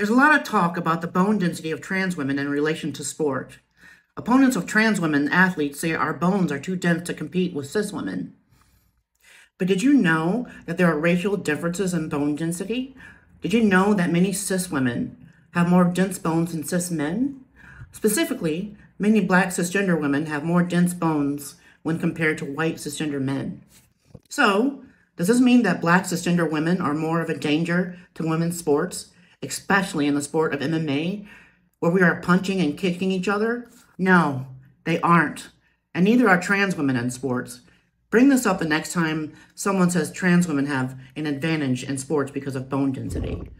There's a lot of talk about the bone density of trans women in relation to sport. Opponents of trans women athletes say our bones are too dense to compete with cis women. But did you know that there are racial differences in bone density? Did you know that many cis women have more dense bones than cis men? Specifically, many black cisgender women have more dense bones when compared to white cisgender men. So, does this mean that black cisgender women are more of a danger to women's sports, especially in the sport of MMA, where we are punching and kicking each other? No, they aren't. And neither are trans women in sports. Bring this up the next time someone says trans women have an advantage in sports because of bone density.